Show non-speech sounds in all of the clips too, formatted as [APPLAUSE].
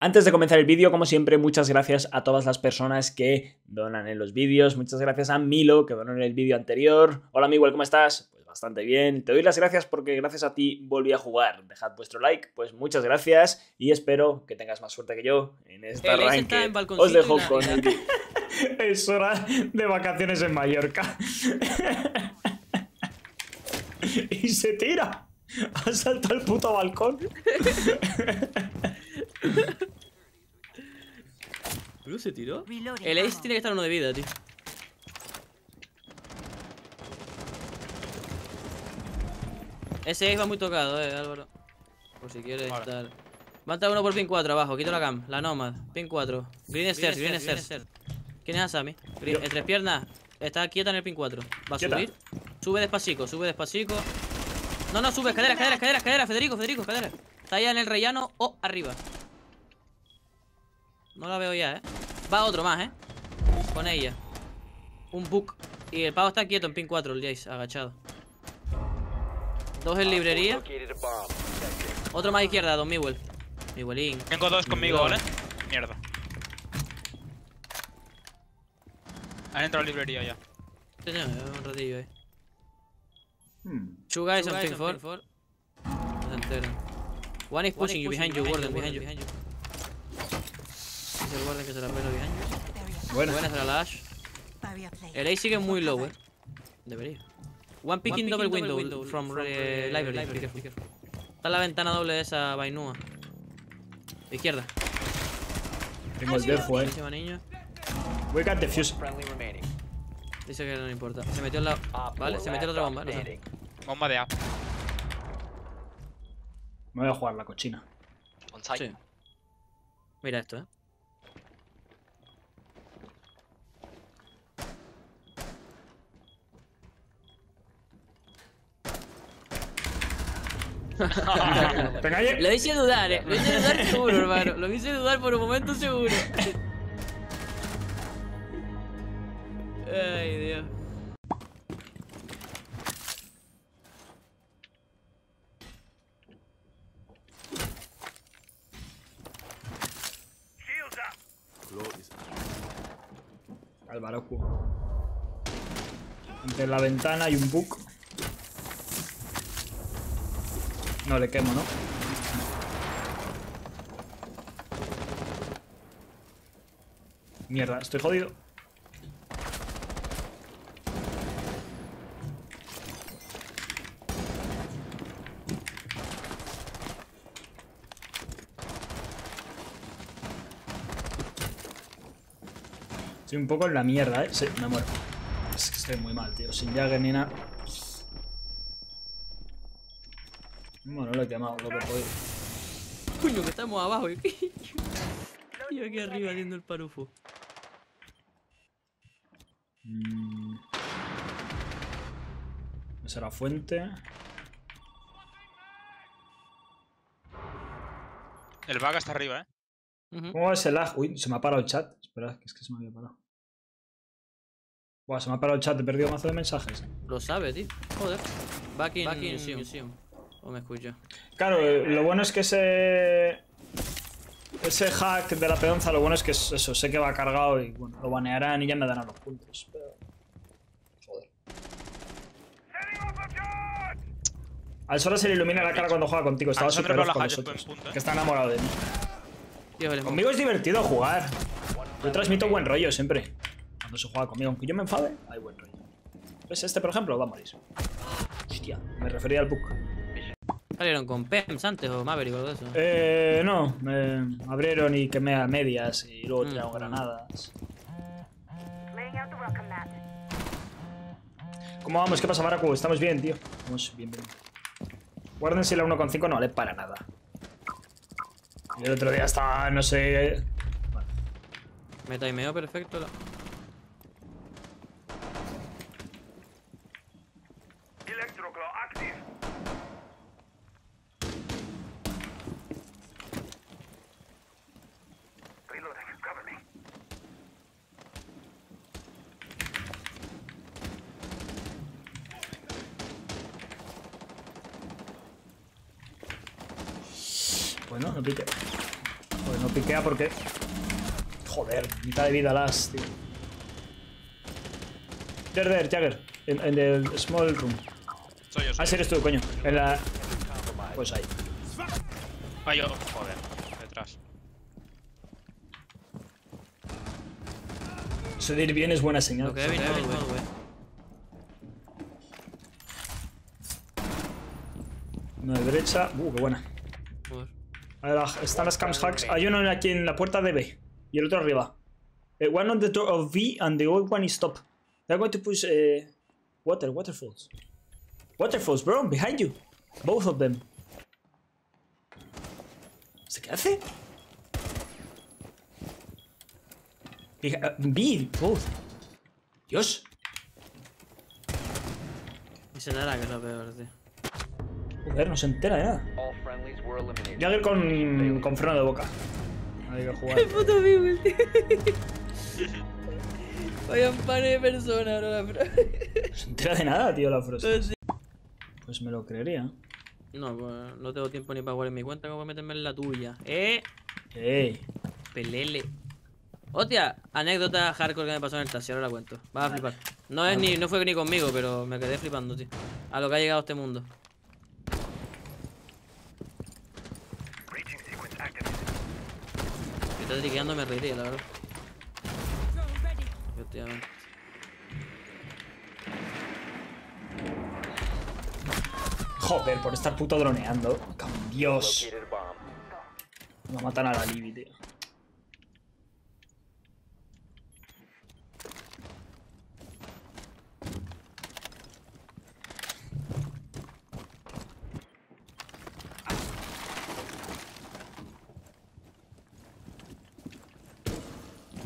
Antes de comenzar el vídeo, como siempre, muchas gracias a todas las personas que donan en los vídeos. Muchas gracias a Milo, que donó en el vídeo anterior. Hola Miguel, ¿cómo estás? Pues bastante bien. Te doy las gracias porque gracias a ti volví a jugar. Dejad vuestro like, pues muchas gracias y espero que tengas más suerte que yo en esta balconcito Os dejo con el... [LAUGHS] Es hora de vacaciones en Mallorca. [LAUGHS] y se tira. Ha saltado el puto balcón. [LAUGHS] ¿Blue se tiró? El Ace tiene que estar uno de vida, tío. Ese Ace va muy tocado, eh, Álvaro. Por si quieres Vale. estar. Mata uno por pin 4 abajo, quito la cam, la Nomad, pin 4. Green Stairs, Green Stairs. ¿Quién es Asami? Green-. Entre piernas, está quieta en el pin 4. Va a Quieta. subir. Sube despacito, sube despacito. No, no, sube, escalera, escalera, escalera, escalera, Federico, Federico, escalera. Está allá en el rellano o arriba. No la veo ya, eh. Va otro más, eh. Con ella. Un book. Y el pavo está quieto en pin 4, el Jace, agachado. Dos en librería. Otro más izquierda, Don Miguel. Miguelín. Tengo dos conmigo, ¿vale? Mierda. Han entrado a la librería ya. Sí, sí, un ratillo ahí. Hmm. Two guys on pin 4. No se enteran. One is pushing you behind you, Warden, behind you. Dice el Warden que se la pela behind you. Bueno, Buena será la Ash. El A sigue muy low, eh. Debería. One picking double window from eh, library. be careful. Está en la ventana doble de esa vainúa. De izquierda. tengo el defo, eh. Niño. We got the fuse. Dice que no le importa. Se metió en la. Vale, se metió en la otra bomba. No sé. Bomba de A. Me voy a jugar la cochina. Sí. Mira esto, eh. [LAUGHS] Lo hice dudar, eh. Lo hice dudar [LAUGHS] seguro, hermano. Lo hice dudar por un momento seguro. Ay, Dios. Álvaro Q. Entre la ventana hay un book. No le quemo, ¿no? Mierda, estoy jodido. Estoy un poco en la mierda, ¿eh? Sí, me muero. Es que estoy muy mal, tío. Sin Jagger ni nada. Bueno, lo he quemado, lo que he podido. Coño, que estamos abajo. y- [LAUGHS] Yo aquí arriba haciendo el parufo. Mm. Esa era fuente. El vaga está arriba, ¿eh? ¿Cómo es el lag? Uy, se me ha parado el chat. Espera, que es que se me había parado. Buah, se me ha parado el chat, he perdido mazo de mensajes. Lo sabe, tío. Joder. Back in, museum. O me escucho. Claro, lo bueno es que ese. Ese hack de la peonza, lo bueno es que es eso, sé que va cargado y bueno, lo banearán y ya me darán los puntos. Pero. Joder. Al solo se le ilumina la cara cuando juega contigo, estaba súper con punto, ¿eh? Que está enamorado de mí. Dios, Conmigo es divertido jugar. Yo transmito buen rollo siempre. Cuando se juega conmigo. Aunque yo me enfade, hay buen rollo. ¿Ves? Este, por ejemplo, va a morir. Hostia, me refería al book. ¿Salieron con PEMS antes o Maverick o algo de eso? Eh, no, me abrieron y quemé a medias y luego Mm. tiraron granadas. ¿Cómo vamos? ¿Qué pasa, Maracu? Estamos bien, tío. Vamos bien, bien. Guárdense la 1.5, no vale para nada. Y el otro día estaba, no sé... Bueno, Me timeo perfecto. La... Bueno, no pique. Joder, no piquea porque... Joder, mitad de vida las, tío. There, there, Jagger. En, en el small room. Soy yo, soy Ah, eres tú, coño. En la... Pues ahí. Ah, yo. Joder. Detrás. Eso de ir bien es buena señal. Lo que he visto, güey. Una de derecha. Uh, qué buena. A ver, están las cams hacks. Hay uno aquí en la puerta de B. Y el otro arriba. Eh, one on the door of V and the other one is top. They're going to push eh, water, waterfalls. Waterfalls, bro, behind you. Both of them. ¿Este qué hace? Uh, B, both. Dios. Y se dará que es lo peor, tío. Joder, no se entera de nada. Jagger con, con freno de boca. Hay que jugar. puto Bibel, tío. Vaya un par de personas ahora, bro. No se entera de nada, tío, la Frost. Pues me lo creería. No, pues no tengo tiempo ni para jugar en mi cuenta, como para meterme en la tuya. Eh, Ey. pelele. Hostia, anécdota hardcore que me pasó en el taxi, ahora la cuento. Vas a flipar. No, es ni, no fue ni conmigo, pero me quedé flipando, tío. A lo que ha llegado este mundo. Triqueando me reiría, la verdad. Efectivamente. Joder, por estar puto droneando. Dios. Nos matan a la Libby, tío.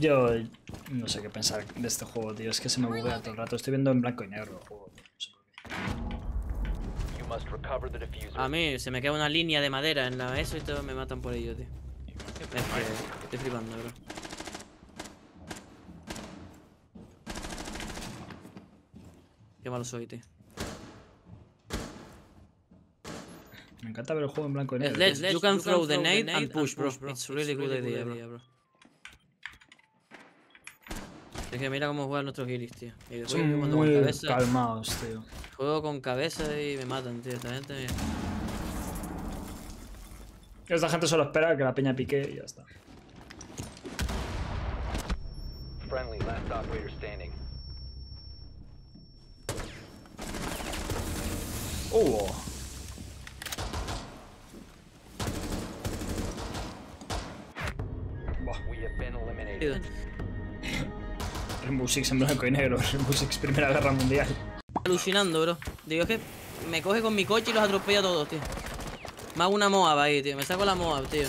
Yo no sé qué pensar de este juego, tío. Es que se me buguea todo el rato. Estoy viendo en blanco y negro el juego. No sé por qué. A mí se me queda una línea de madera en la eso y todo me matan por ello, tío. Es que estoy flipando, bro. Qué malo soy, tío. Me encanta ver el juego en blanco y negro. Let's, you can throw the nade and push, bro. It's really good idea, bro. Es que mira cómo juegan nuestros guiris, tío. Y después Son yo cuando con cabeza, calmados, tío. juego con cabeza y me matan, tío. Esta gente, mira. Esta gente solo espera que la peña pique y ya está. Friendly last operator standing. ¡Uh! Buah, We have been eliminated. Rainbow Six en blanco y negro. Rainbow Six Primera Guerra Mundial. Alucinando, bro. Digo, es que me coge con mi coche y los atropella a todos, tío. Me hago una Moab ahí, tío. Me saco la Moab, tío.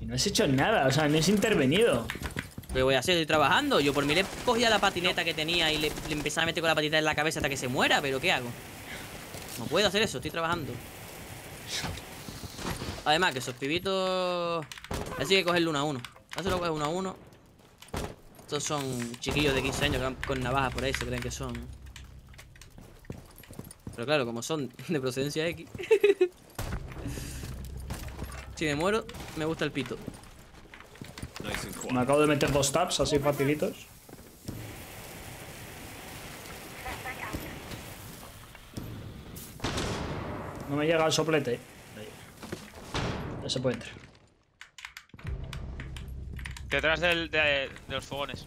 Y no has hecho nada, o sea, no has intervenido. ¿Qué voy a hacer? Estoy trabajando. Yo por mí le cogía la patineta que tenía y le, le empezaba a meter con la patineta en la cabeza hasta que se muera, pero ¿qué hago? No puedo hacer eso, estoy trabajando. Además, que esos pibitos. Así que cogerlo uno a uno. Eso lo coges uno a uno. Estos son chiquillos de 15 años que van con navajas por ahí, se creen que son. Pero claro, como son de procedencia X. [LAUGHS] si me muero, me gusta el pito. Me acabo de meter dos taps así facilitos. No me llega el soplete. Ya se puede entrar. Detrás del, de, de los fogones.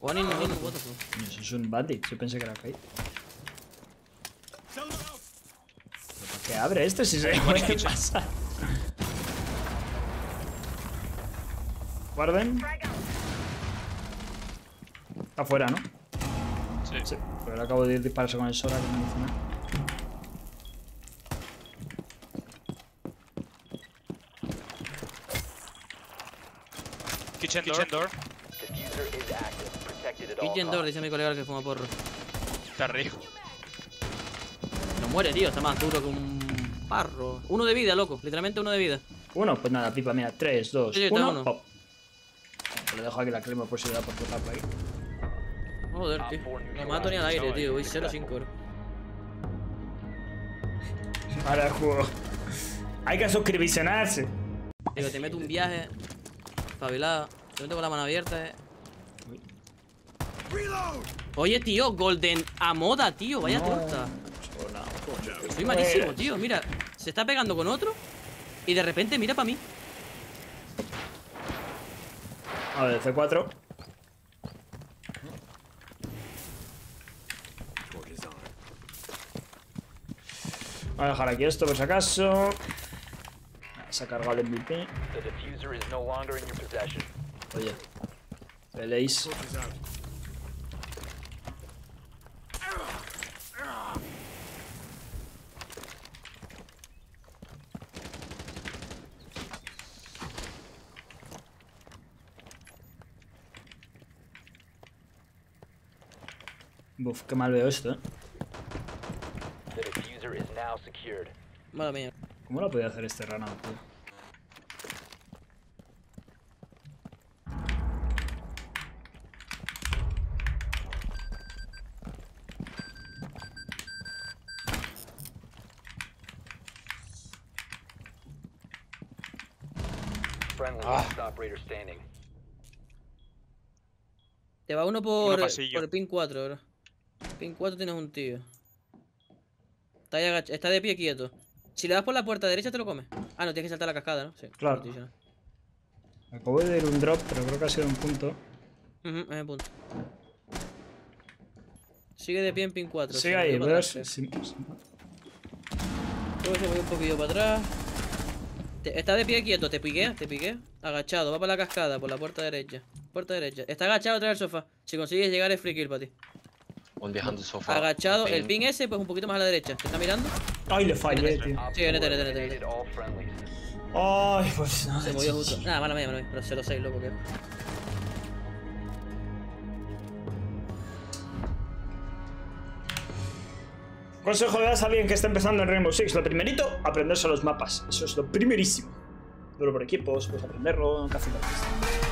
One in, one in, what the fuck. Coño, Eso es un bandit, yo pensé que era ahí. ¿Qué abre este si se puede pasar? Guarden. Está afuera, ¿no? Sí. Sí, pero le acabo de dispararse con el Sora que no nada. Kitchen, door. door. Kitchen door, dice mi colega que fuma porro. Está arriba. No muere, tío, está más duro que un parro. Uno de vida, loco, literalmente uno de vida. Uno, pues nada, pipa, mira, 3, 2, Sí, sí, está 1. uno. pop. Le dejo aquí la crema por si le da por tocar por ahí. Joder, tío. No mato ni al aire, tío. Voy 0-5, bro. Para el juego. Hay que suscribirse. Digo, te meto un viaje. Espabilado. Te meto con la mano abierta, eh. Oye, tío, Golden a moda, tío. Vaya torta. Soy malísimo, tío. Mira, se está pegando con otro. Y de repente mira para mí. A ver, C4. Voy a dejar aquí esto por si acaso. Se ha cargado el MVP. The diffuser is no longer in your possession. Oye. Peleéis. Buf, qué mal veo esto, eh. The diffuser is now secured. Mala mía. ¿Cómo lo podía hacer este rana, tío? Friendly Ah. last operator standing. Te va uno por, por el pin 4, bro. Pin 4 tienes un tío. Está, ahí está de pie quieto. Si le das por la puerta derecha te lo comes. Ah, no, tienes que saltar la cascada, ¿no? Sí. Claro. Acabo de ir un drop, pero creo que ha sido un punto. Ujú, es el punto. Sigue de pie en pin 4. Sigue ahí, voy a Luego se voy un poquillo para atrás. Te- está de pie quieto, te piqué, te piqué. Agachado, va para la cascada, por la puerta derecha. Puerta derecha. Está agachado tras el sofá. Si consigues llegar es free kill para ti. One behind the sofa. Agachado, el Ping. pin ese, pues un poquito más a la derecha. ¿Te está mirando? Ay, le fallé, tío. Sí, neta, neta, neta. Ay, pues nada. Se movió justo. Nada, mala mía, mala mía. Pero 0-6, loco, que. Consejo das a alguien que está empezando en Rainbow Six. Lo primerito, aprenderse los mapas. Eso es lo primerísimo. Pero por equipos, pues aprenderlo, casi lo que sea.